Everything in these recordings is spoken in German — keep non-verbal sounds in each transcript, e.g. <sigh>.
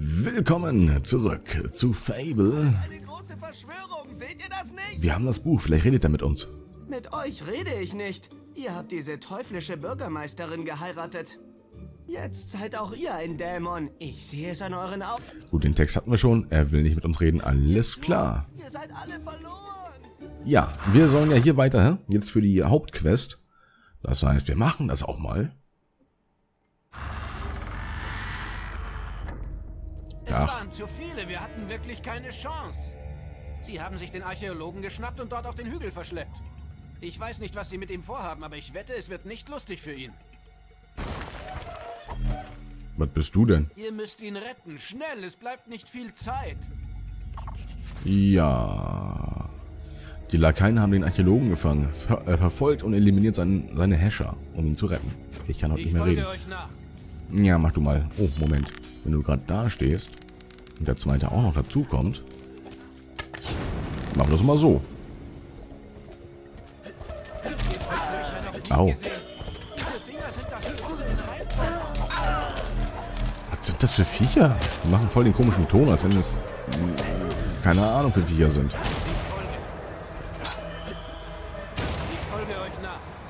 Willkommen zurück zu Fable. Eine große Verschwörung, seht ihr das nicht? Wir haben das Buch, vielleicht redet er mit uns. Mit euch rede ich nicht. Ihr habt diese teuflische Bürgermeisterin geheiratet. Jetzt seid auch ihr ein Dämon. Ich sehe es an euren Augen. Gut, den Text hatten wir schon. Er will nicht mit uns reden. Alles klar. Ihr seid alle verloren. Ja, wir sollen ja hier weiter, hä? jetzt für die Hauptquest. Das heißt, wir machen das auch mal. Es Ach. waren zu viele, wir hatten wirklich keine Chance. Sie haben sich den Archäologen geschnappt und dort auf den Hügel verschleppt. Ich weiß nicht, was sie mit ihm vorhaben, aber ich wette, es wird nicht lustig für ihn. Was bist du denn? Ihr müsst ihn retten, schnell, es bleibt nicht viel Zeit. Ja. Die Lakaien haben den Archäologen gefangen, ver äh, verfolgt und eliminiert seinen, seine Häscher, um ihn zu retten. Ich kann heute Ich nicht mehr reden. Ja, mach du mal. Oh, Moment. Wenn du gerade da stehst und der zweite auch noch dazu kommt, machen wir das mal so. Au. Was sind das für Viecher? Die machen voll den komischen Ton, als wenn es keine Ahnung für Viecher sind.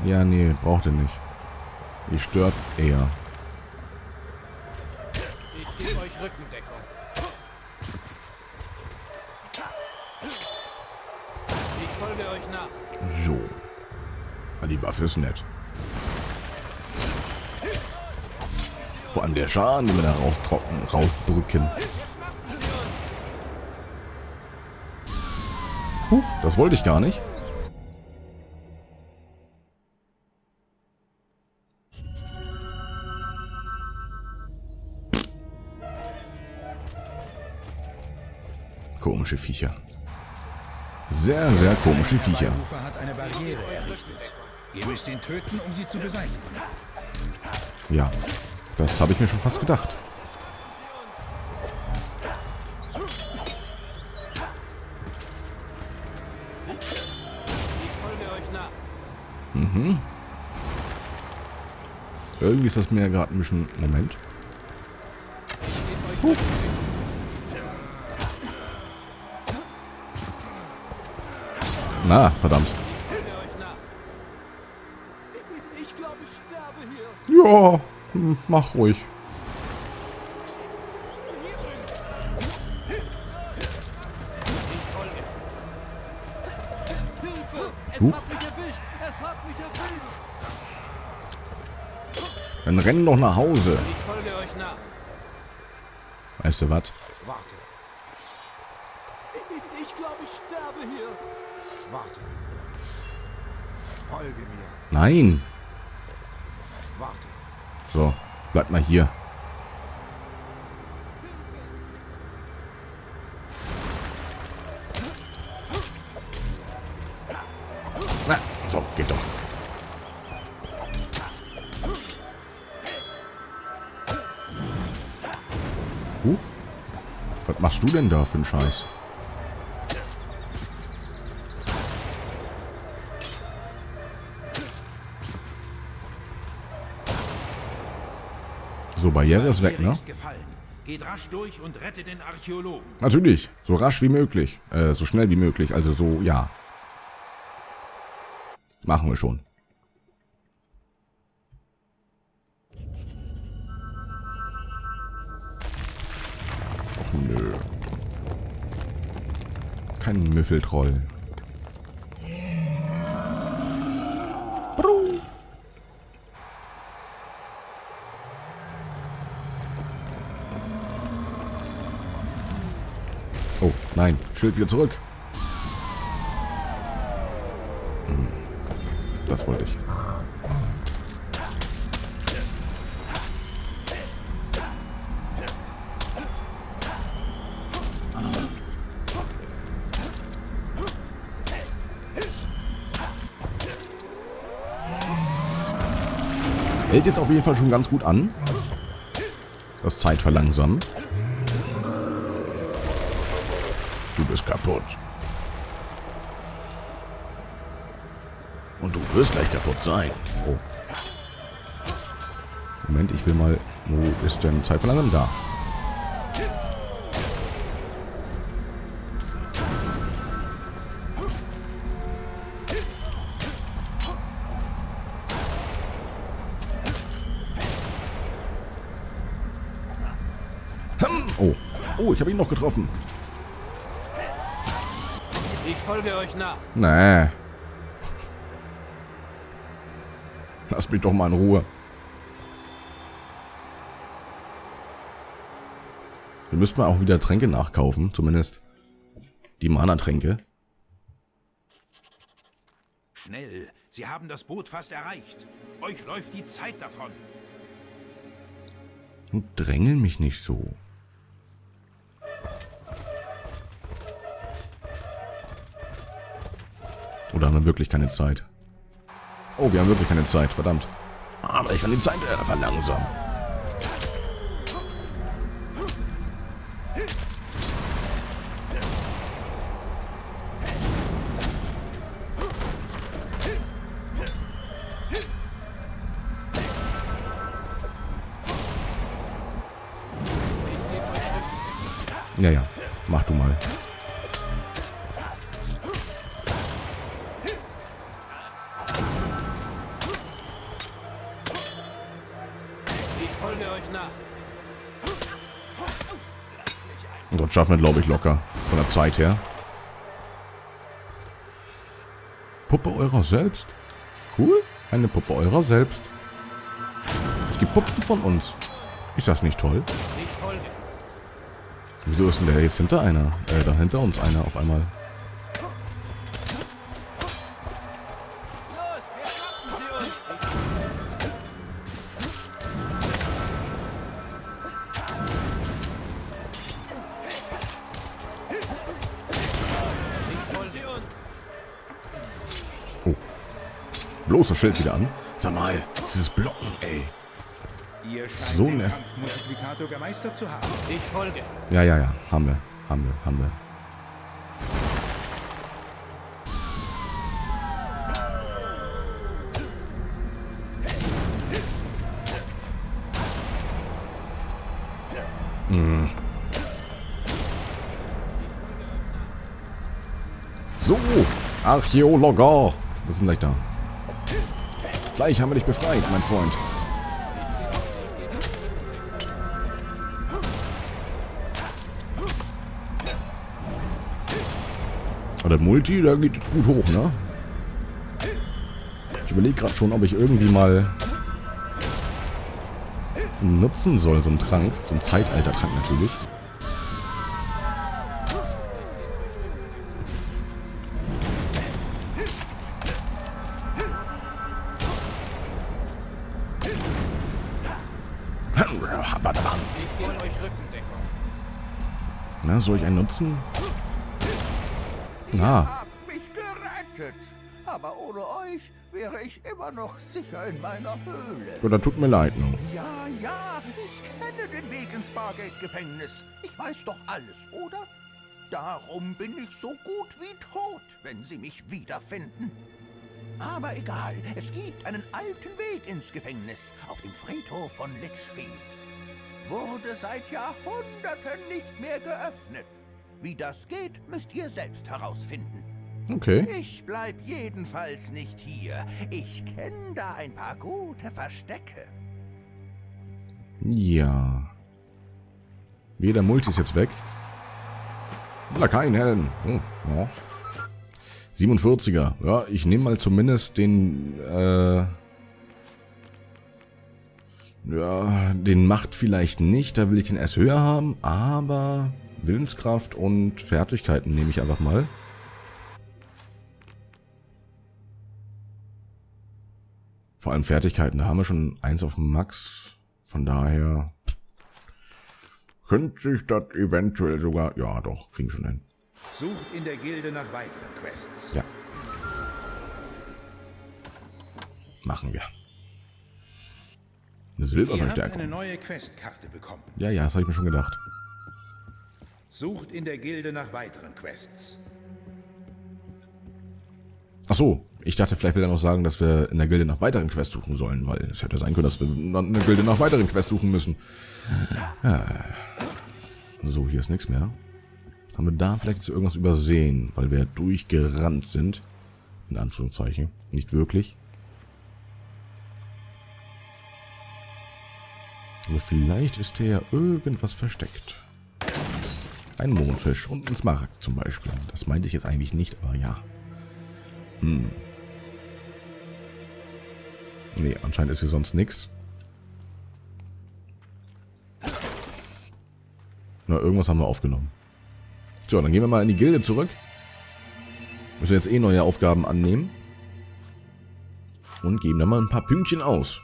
Ja, nee, braucht ihr nicht. Ihr stört eher. Ist nett. Vor allem der Schaden, den wir da raustrocken, rausdrücken. Huch, das wollte ich gar nicht. Komische Viecher. Sehr, sehr komische Viecher. Ihr müsst ihn töten, um sie zu beseitigen. Ja, das habe ich mir schon fast gedacht. Nach. Irgendwie ist das mir gerade ein bisschen... Moment. Na, verdammt. Folge euch nach. Ich glaube, ich sterbe hier. Ja, hm, mach ruhig. Ich folge. Hilfe! Es Huch. hat mich erwischt! Es hat mich erwischt! Dann renn doch nach Hause. Ich folge euch nach. Weißt du was? Warte, Ich, ich glaube, ich sterbe hier. warte. Folge mir. Nein. Warte. So, bleib mal hier. Na, so, geht doch. Huch. Was machst du denn da für einen Scheiß? Barriere ist weg, ne? Natürlich. So rasch wie möglich. Äh, so schnell wie möglich. Also so, ja. Machen wir schon. Och nö. Kein Müffeltroll. Nein. Schild wieder zurück. Hm. Das wollte ich. Hält jetzt auf jeden Fall schon ganz gut an. Das Zeit du bist kaputt. Und du wirst gleich kaputt sein. Oh. Moment, ich will mal... Wo ist denn Zeitverlangen da? Hm. Oh. Oh, ich habe ihn noch getroffen. Folge euch nach. Nee. Lass mich doch mal in Ruhe. Wir müssten mal auch wieder Tränke nachkaufen. Zumindest die Mana-Tränke. Schnell, Sie haben das Boot fast erreicht. Euch läuft die Zeit davon. Und drängel mich nicht so. Oder haben wir wirklich keine Zeit? Oh, wir haben wirklich keine Zeit, verdammt. Aber ich kann die Zeit äh, verlangsamen. Schaffen wir, glaube ich, locker. Von der Zeit her. Puppe eurer selbst. Cool. Eine Puppe eurer selbst. Es gibt Puppen von uns. Ist das nicht toll? Wieso ist denn der jetzt hinter einer? Äh, da hinter uns einer auf einmal. Bloß das Schild wieder an. Sag mal, dieses Blocken, ey. Ihr scheint So ne-. Ja, ja, ja. Haben wir. Haben wir. Haben wir. Hm. So, Archäologer. Wir sind gleich da. Gleich haben wir dich befreit, mein Freund. Aber der Multi, da geht es gut hoch, ne? Ich überlege gerade schon, ob ich irgendwie mal nutzen soll, so einen Trank. So einen Zeitalter-Trank natürlich. Soll ich einen nutzen? Na, habt mich gerettet. Aber ohne euch wäre ich immer noch sicher in meiner Höhle. oder tut mir leid, ne? Ja, ja, ich kenne den Weg ins Bargeldgefängnis. Ich weiß doch alles, oder? Darum bin ich so gut wie tot, wenn sie mich wiederfinden. Aber egal, es gibt einen alten Weg ins Gefängnis auf dem Friedhof von Litchfield. Wurde seit Jahrhunderten nicht mehr geöffnet. Wie das geht, müsst ihr selbst herausfinden. Okay. Ich bleib jedenfalls nicht hier. Ich kenne da ein paar gute Verstecke. Ja. Jeder Multi ist jetzt weg. Oder kein Helm. Hm, ja. 47er. Ja, ich nehme mal zumindest den, äh, ja, den Macht vielleicht nicht. Da will ich den erst höher haben, aber Willenskraft und Fertigkeiten nehme ich einfach mal. Vor allem Fertigkeiten, da haben wir schon eins auf Max. Von daher könnte sich das eventuell sogar... Ja, doch, kriegen schon hin. Sucht in der Gilde nach weiteren Quests. Ja. Machen wir. Eine Silberverstärkung. eine neue Questkarte bekommen. Ja, ja, das habe ich mir schon gedacht. Sucht in der Gilde nach weiteren Quests. Ach so, ich dachte, vielleicht will er noch sagen, dass wir in der Gilde nach weiteren Quests suchen sollen, weil es hätte sein können, dass wir in der Gilde nach weiteren Quests suchen müssen. Ja. So, hier ist nichts mehr. Haben wir da vielleicht irgendwas übersehen, weil wir durchgerannt sind? In Anführungszeichen. Nicht wirklich. Aber vielleicht ist hier irgendwas versteckt. Ein Mondfisch und ein Smaragd zum Beispiel. Das meinte ich jetzt eigentlich nicht, aber ja. Hm. Nee, anscheinend ist hier sonst nichts. Na, irgendwas haben wir aufgenommen. So, dann gehen wir mal in die Gilde zurück. Müssen jetzt eh neue Aufgaben annehmen. Und geben dann mal ein paar Pünktchen aus.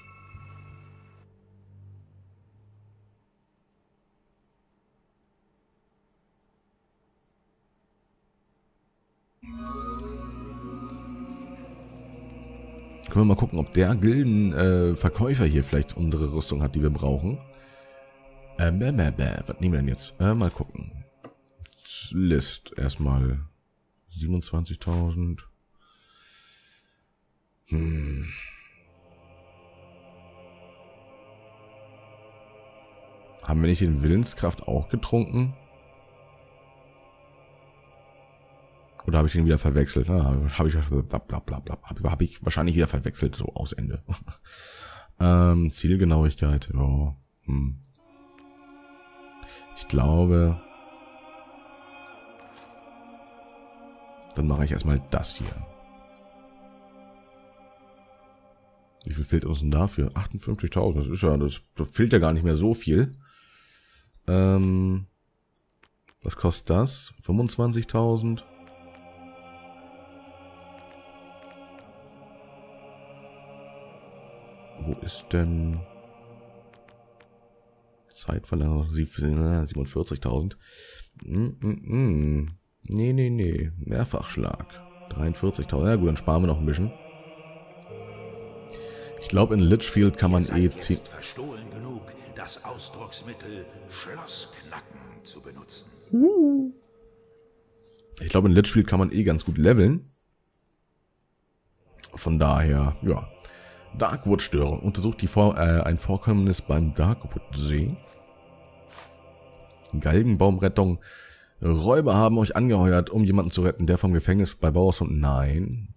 Können wir mal gucken, ob der Gildenverkäufer äh, hier vielleicht unsere Rüstung hat, die wir brauchen. Äh, bäh, bäh, bäh. Was nehmen wir denn jetzt? Äh, mal gucken. List erstmal 27.000. Hm. Haben wir nicht den Willenskraft auch getrunken? Oder habe ich den wieder verwechselt? Ah, habe ich, blablabla. Hab ich wahrscheinlich wieder verwechselt, so aus Ende. <laughs> ähm, Zielgenauigkeit, ja. Hm. Ich glaube... Dann mache ich erstmal das hier. Wie viel fehlt uns denn dafür? 58.000, das ist ja, das, das fehlt ja gar nicht mehr so viel. Ähm, was kostet das? 25.000? Wo ist denn Zeitverlängerung 47.000? Mm, mm, mm. Nee, nee, nee. Mehrfachschlag. 43.000. Ja gut, dann sparen wir noch ein bisschen. Ich glaube, in Litchfield kann man eh ziehen. verstohlen genug, das Ausdrucksmittel Schlossknacken zu benutzen. Ich glaube, in Litchfield kann man eh ganz gut leveln. Von daher, ja. Darkwood-Störung. Untersucht die Vor äh, ein Vorkommnis beim Darkwood-See. Galgenbaumrettung. Räuber haben euch angeheuert, um jemanden zu retten, der vom Gefängnis bei Bauersund... Nein.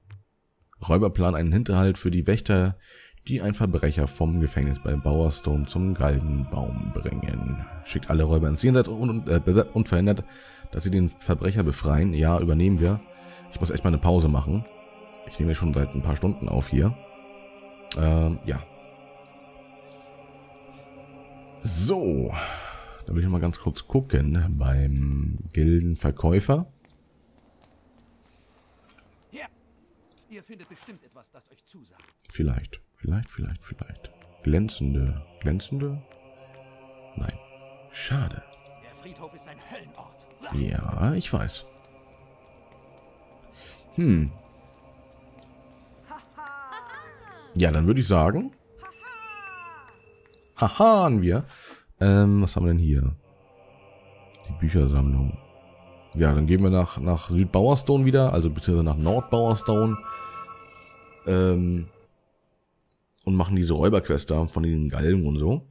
Räuber planen einen Hinterhalt für die Wächter, die ein Verbrecher vom Gefängnis bei Bowerstone zum Galgenbaum bringen. Schickt alle Räuber ins Jenseits und, äh, und verhindert, dass sie den Verbrecher befreien. Ja, übernehmen wir. Ich muss echt mal eine Pause machen. Ich nehme schon seit ein paar Stunden auf hier. Ähm, ja. So. Da will ich mal ganz kurz gucken beim Gildenverkäufer. Ihr findet bestimmt etwas, das euch zusagt. Vielleicht, vielleicht, vielleicht, vielleicht. Glänzende, glänzende? Nein. Schade. Der Friedhof ist ein Höllenort. Ja, ich weiß. Hm, Ja, dann würde ich sagen. Haha, wir. Ähm, was haben wir denn hier? Die Büchersammlung. Ja, dann gehen wir nach, nach Südbauerstone wieder, also beziehungsweise nach Nordbauerstone. Ähm, und machen diese Räuberquest da von den Galgen und so.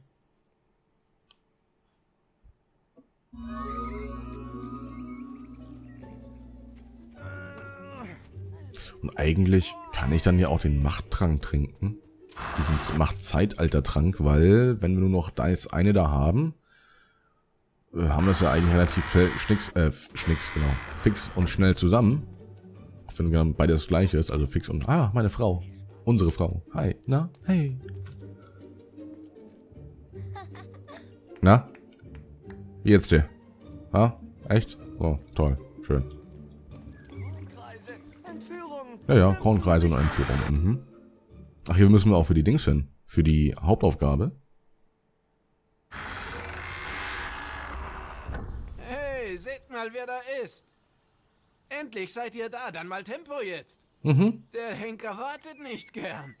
Und eigentlich kann ich dann ja auch den Machttrank trinken. Diesen Machtzeitalter-Trank, weil, wenn wir nur noch das eine da haben, äh, haben wir es ja eigentlich relativ schnicks, äh, schnicks, genau, fix und schnell zusammen. Auch wenn beides das gleiche ist, also fix und, ah, meine Frau. Unsere Frau. Hi, na, hey. Na? Wie jetzt dir? Ha? Echt? Oh, toll. Schön. Ja, ja, Kornkreise und Einführung. Mhm. Ach, hier müssen wir auch für die Dings hin. Für die Hauptaufgabe. Hey, seht mal, wer da ist. Endlich seid ihr da, dann mal Tempo jetzt. Mhm. Der Henker wartet nicht gern.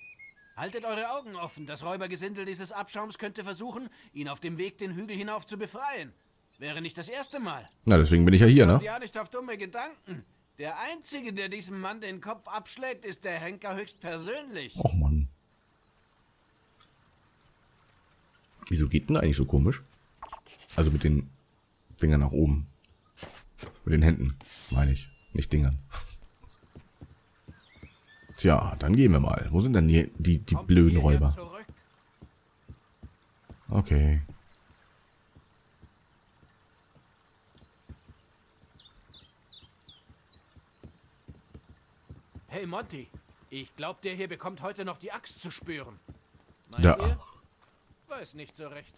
Haltet eure Augen offen. Das Räubergesindel dieses Abschaums könnte versuchen, ihn auf dem Weg den Hügel hinauf zu befreien. Wäre nicht das erste Mal. Na, deswegen bin ich ja hier, ne? Ja, nicht auf dumme Gedanken. Der Einzige, der diesem Mann den Kopf abschlägt, ist der Henker höchstpersönlich. Och Mann. Wieso geht denn eigentlich so komisch? Also mit den Dingern nach oben. Mit den Händen, meine ich. Nicht Dingern. Tja, dann gehen wir mal. Wo sind denn die, die, die blöden Räuber? Okay. Hey Monty, ich glaube, der hier bekommt heute noch die Axt zu spüren. Meint ja. ihr? Weiß nicht so recht.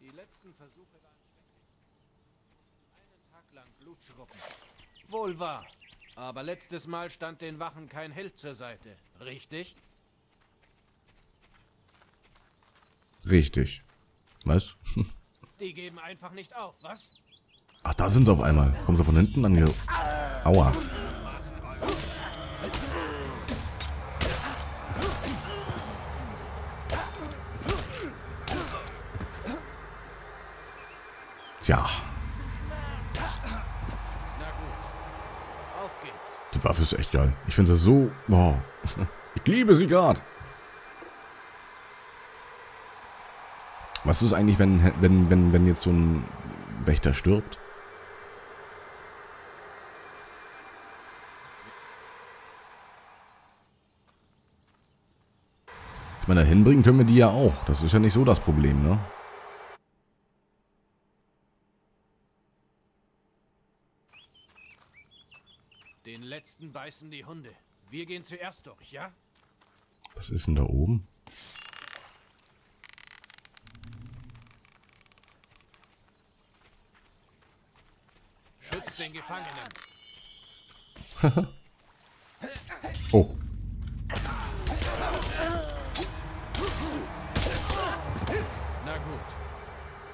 Die letzten Versuche waren schrecklich. Einen Tag lang Blutschruppen. Wohl wahr. Aber letztes Mal stand den Wachen kein Held zur Seite. Richtig? Richtig. Was? <laughs> Die geben einfach nicht auf, was? Ach, da sind sie auf einmal. Kommen sie von hinten an hier. Aua. Tja. Die Waffe ist echt geil. Ich finde sie so... Wow. <laughs> Ich liebe sie gerade. Was ist eigentlich, wenn, wenn, wenn, wenn jetzt so ein Wächter stirbt? Ich meine, dahin bringen können wir die ja auch. Das ist ja nicht so das Problem, ne? Den letzten beißen die Hunde. Wir gehen zuerst durch, ja? Was ist denn da oben? Schützt den Gefangenen. <laughs> oh. Na gut.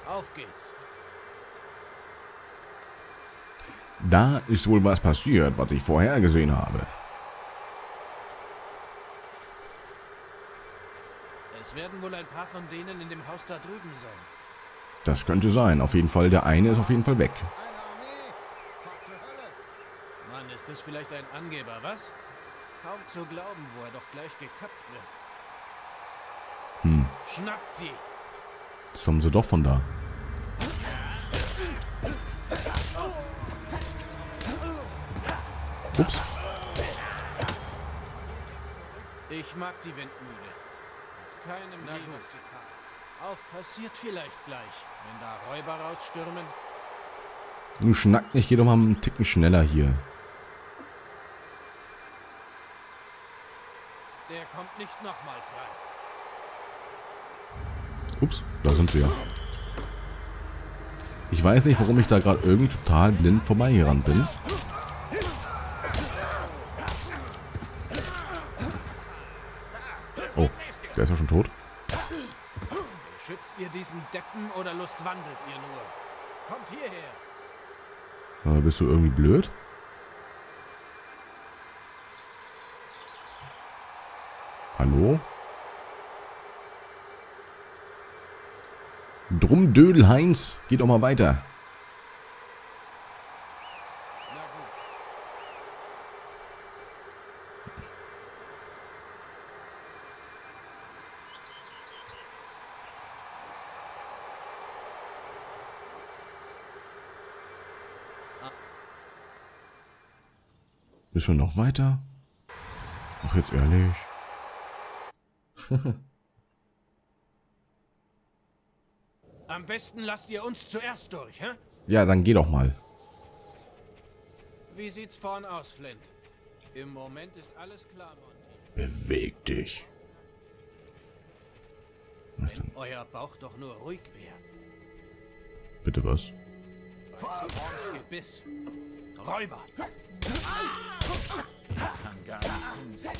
Auf geht's. Da ist wohl was passiert, was ich vorher gesehen habe. Es werden wohl ein paar von denen in dem Haus da drüben sein. Das könnte sein. Auf jeden Fall, der eine ist auf jeden Fall weg. Mann, ist das vielleicht ein Angeber, was? Kaum zu glauben, wo er doch gleich geköpft wird. Hm. Schnappt sie! Das haben sie doch von da. Ups. Ich mag die Windmühle. Keinem getan. Auf passiert vielleicht gleich, wenn da Räuber rausstürmen. Du schnack nicht, geh doch mal einen Ticken schneller hier. Der kommt nicht nochmal frei. Ups, da sind ja. Ich weiß nicht, warum ich da gerade irgendwie total blind vorbeigerannt bin. Oh, der ist ja schon tot. Schützt ihr diesen Deppen oder lustwandelt ihr nur? Kommt hierher! Äh, bist du irgendwie blöd? Hallo? Drum Dödel Heinz, geht doch mal weiter. Na gut. Wir noch weiter? Ach, jetzt ehrlich. <laughs> Am besten lasst ihr uns zuerst durch, hä? Ja, dann geh doch mal. Wie sieht's vorn aus, Flint? Im Moment ist alles klar, Monty. Beweg dich. Na dann, Euer Bauch doch nur ruhig wäre. bitte was? Gebiss. Räuber. Kann gar nicht unsinn.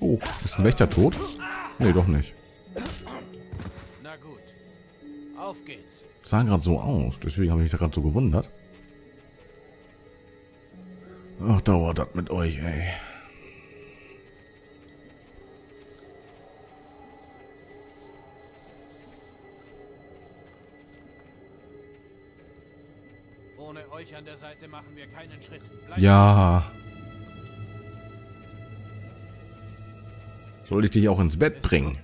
Oh, ist ein Wächter tot? Nee, doch nicht. Na gut. Auf geht's. Sah gerade so aus, deswegen habe ich mich da gerade so gewundert. Ach, dauert das mit euch, ey. Euch an der Seite machen wir keinen Schritt. Bleibt Ja. Soll ich dich auch ins Bett bringen?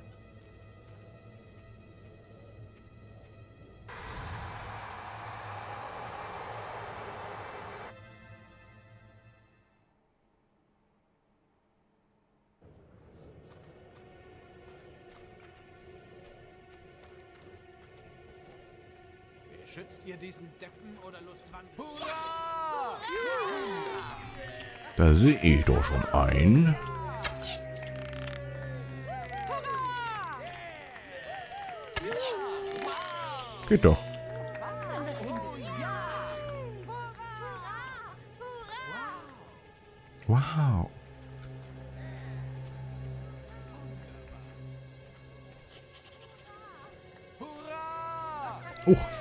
Schützt ihr diesen Deppen oder Lustwand? Da sehe ich doch schon ein. Geht doch.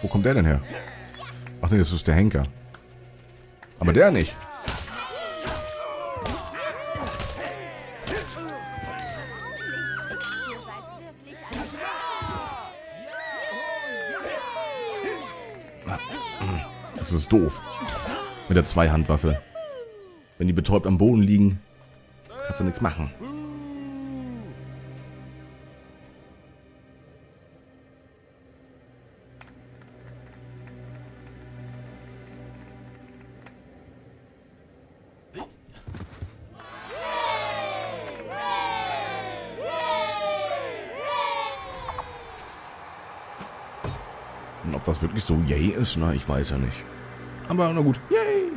Wo kommt der denn her? Ach nee, das ist der Henker. Aber der nicht. Das ist doof. Mit der Zweihandwaffe. Wenn die betäubt am Boden liegen, kannst du nichts machen. So yay ist, na, ich weiß ja nicht. Aber na gut, yay!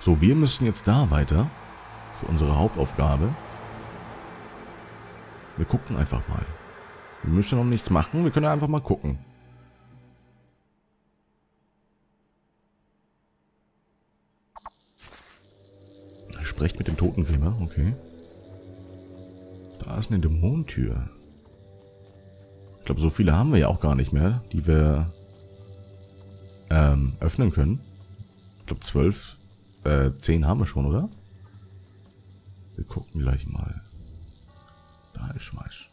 So, wir müssen jetzt da weiter. Für unsere Hauptaufgabe. Wir gucken einfach mal. Wir müssen noch nichts machen, wir können einfach mal gucken. Sprecht mit dem Totengräber, okay. Da ist eine Dämontür. Ich glaube, so viele haben wir ja auch gar nicht mehr, die wir ähm, öffnen können. Ich glaube, zwölf, äh, zehn haben wir schon, oder? Wir gucken gleich mal. Da ist was.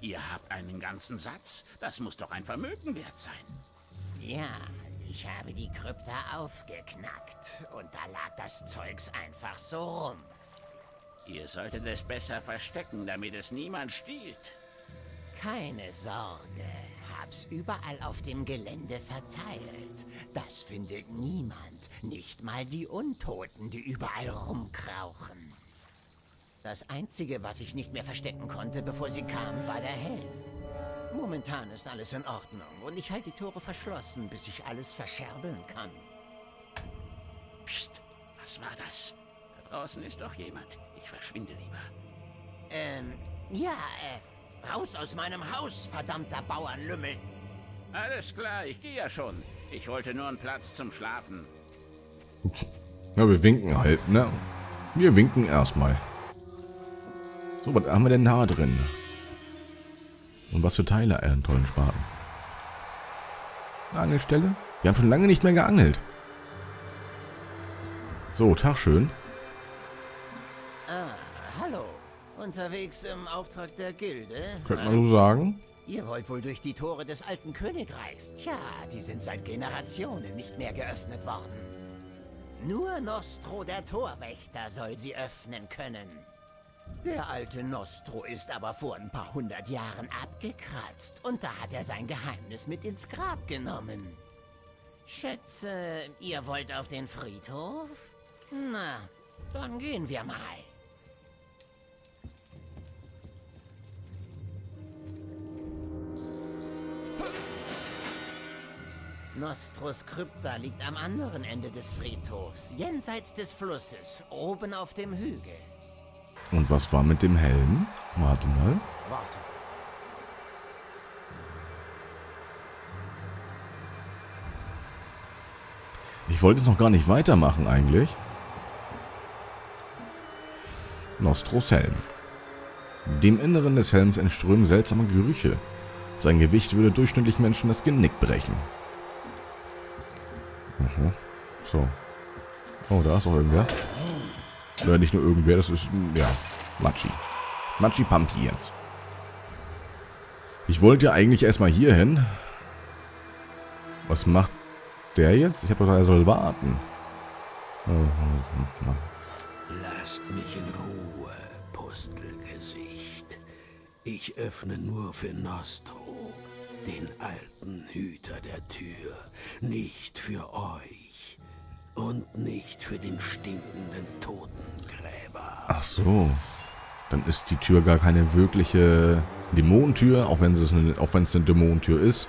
Ihr habt einen ganzen Satz. Das muss doch ein Vermögen wert sein. Ja, ich habe die Krypta aufgeknackt und da lag das Zeugs einfach so rum. Ihr solltet es besser verstecken, damit es niemand stiehlt. Keine Sorge, hab's überall auf dem Gelände verteilt. Das findet niemand, nicht mal die Untoten, die überall rumkrauchen. Das Einzige, was ich nicht mehr verstecken konnte, bevor sie kam, war der Helm. Momentan ist alles in Ordnung und ich halte die Tore verschlossen, bis ich alles verscherbeln kann. Psst, was war das? Da draußen ist doch jemand. Ich verschwinde lieber. Ähm, ja, äh, raus aus meinem Haus, verdammter Bauernlümmel. Alles klar, ich gehe ja schon. Ich wollte nur einen Platz zum Schlafen. Ja, wir winken halt, ne? Wir winken erstmal. So, was haben wir denn da drin? Und was für Teile einen tollen Spaten. Eine Angelstelle? Wir haben schon lange nicht mehr geangelt. So, Tag schön. Unterwegs im Auftrag der Gilde? Könnte man so sagen. Ihr wollt wohl durch die Tore des alten Königreichs. Tja, die sind seit Generationen nicht mehr geöffnet worden. Nur Nostro, der Torwächter, soll sie öffnen können. Der alte Nostro ist aber vor ein paar hundert Jahren abgekratzt und da hat er sein Geheimnis mit ins Grab genommen. Schätze, ihr wollt auf den Friedhof? Na, dann gehen wir mal. Nostros Krypta liegt am anderen Ende des Friedhofs, jenseits des Flusses, oben auf dem Hügel. Und was war mit dem Helm? Warte mal. Warte. Ich wollte es noch gar nicht weitermachen eigentlich. Nostros Helm. Dem Inneren des Helms entströmen seltsame Gerüche. Sein Gewicht würde durchschnittlich Menschen das Genick brechen. Mhm. So. Oh, da ist auch irgendwer. Oder nicht nur irgendwer, das ist, ja, Machi. Machi Pampi jetzt. Ich wollte ja eigentlich erstmal hier hin. Was macht der jetzt? Ich habe gesagt, er soll warten. Lasst mich in Ruhe, Pustelgesicht. Ich öffne nur für Nostro, den alten Hüter der Tür, nicht für euch und nicht für den stinkenden Totengräber. Ach so. Dann ist die Tür gar keine wirkliche Dämonentür, auch wenn es eine, auch eine Dämonentür ist,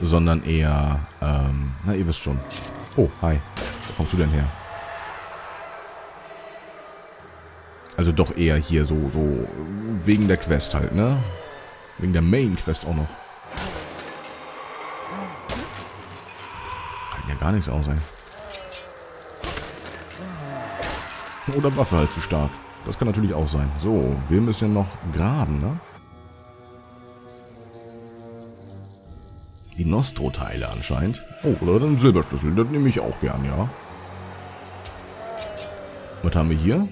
sondern eher, ähm, na ihr wisst schon. Oh, hi. Wo kommst du denn her? Also doch eher hier so, so wegen der Quest halt, ne? Wegen der Main Quest auch noch. Kann ja gar nichts aus, ey. Oder Waffe halt zu stark. Das kann natürlich auch sein. So, wir müssen noch graben, ne? Die Nostro-Teile anscheinend. Oh, oder ein Silberschlüssel. Das nehme ich auch gern, ja. Was haben wir hier?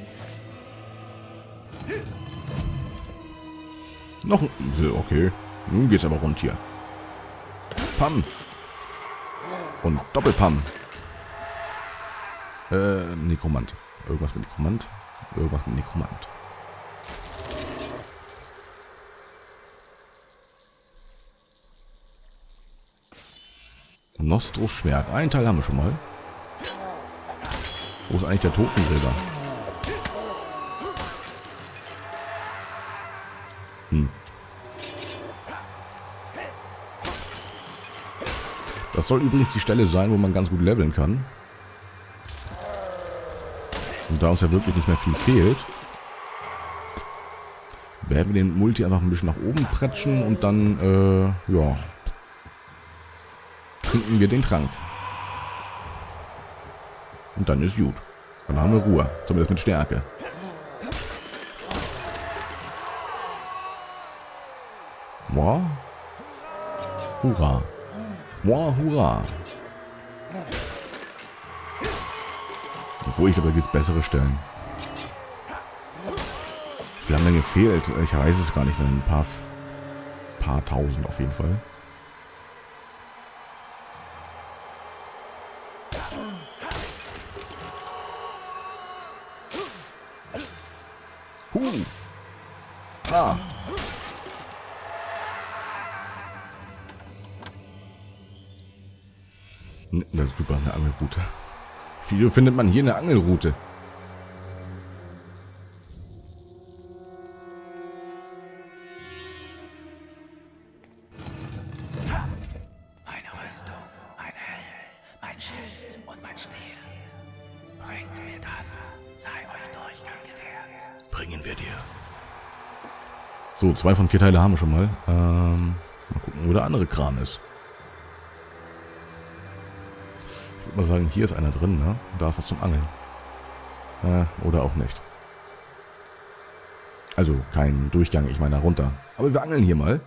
Noch ein... Okay. Nun geht's aber rund hier. Pam. Und Doppelpam. Äh, Nekromant. Irgendwas mit Nekromant. Irgendwas mit Nekromant. Nostro-Schwert. Ein Teil haben wir schon mal. Wo ist eigentlich der Totensilber? Das soll übrigens die Stelle sein, wo man ganz gut leveln kann. Und da uns ja wirklich nicht mehr viel fehlt, werden wir den Multi einfach ein bisschen nach oben prätschen und dann, äh, ja, trinken wir den Trank. Und dann ist gut. Dann haben wir Ruhe. Zumindest mit Stärke. Wow. Hurra. Wow, hurra. Obwohl, ich glaube, da gibt es bessere Stellen. Wie lange gefehlt? Ich weiß es gar nicht mehr. Ein paar, paar tausend auf jeden Fall. Wieso findet man hier eine Angelroute? Meine Rüstung, mein Helm, mein Schild und mein Speer. Bringt mir das, sei euch Durchgang gewährt. Bringen wir dir. So, zwei von vier Teile haben wir schon mal. Ähm, mal gucken, wo der andere Kran ist. Mal sagen, hier ist einer drin, ne? Da ist was zum Angeln. Äh, oder auch nicht. Also kein Durchgang, ich meine runter. Aber wir angeln hier mal.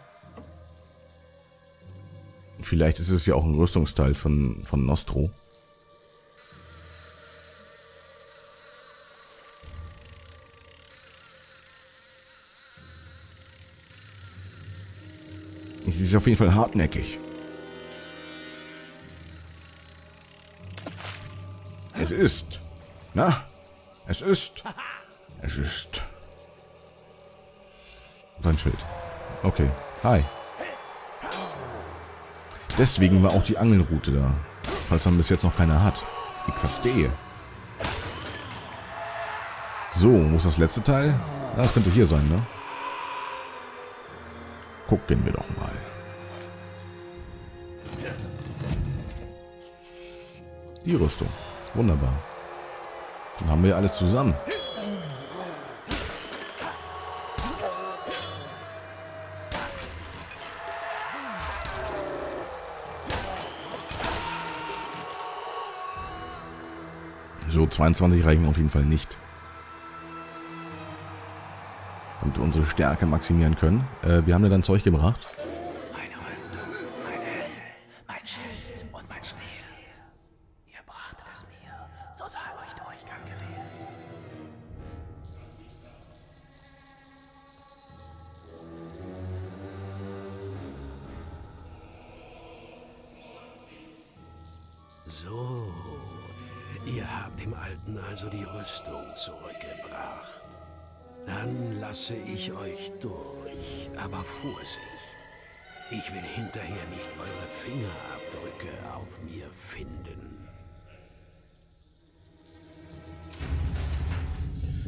Vielleicht ist es ja auch ein Rüstungsteil von, von Nostro. Es ist auf jeden Fall hartnäckig. Ist. Na? Es ist. Es ist. Sein Schild. Okay. Hi. Deswegen war auch die Angelroute da. Falls man bis jetzt noch keine hat. Ich verstehe. So, ist das letzte Teil? Das könnte hier sein, ne? Gucken wir doch mal. Die Rüstung. Wunderbar. Dann haben wir alles zusammen. So, 22 reichen auf jeden Fall nicht. Und unsere Stärke maximieren können. Äh, wir haben dir dann Zeug gebracht. So, ihr habt dem Alten also die Rüstung zurückgebracht. Dann lasse ich euch durch, aber Vorsicht. Ich will hinterher nicht eure Fingerabdrücke auf mir finden.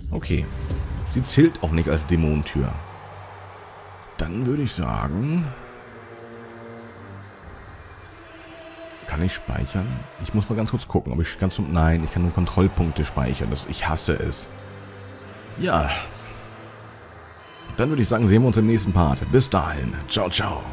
Okay. Sie zählt auch nicht als Dämonentür. Dann würde ich sagen... Kann ich speichern? Ich muss mal ganz kurz gucken, ob ich ganz... Nein, ich kann nur Kontrollpunkte speichern. Das, ich hasse es. Ja. Dann würde ich sagen, sehen wir uns im nächsten Part. Bis dahin. Ciao, ciao.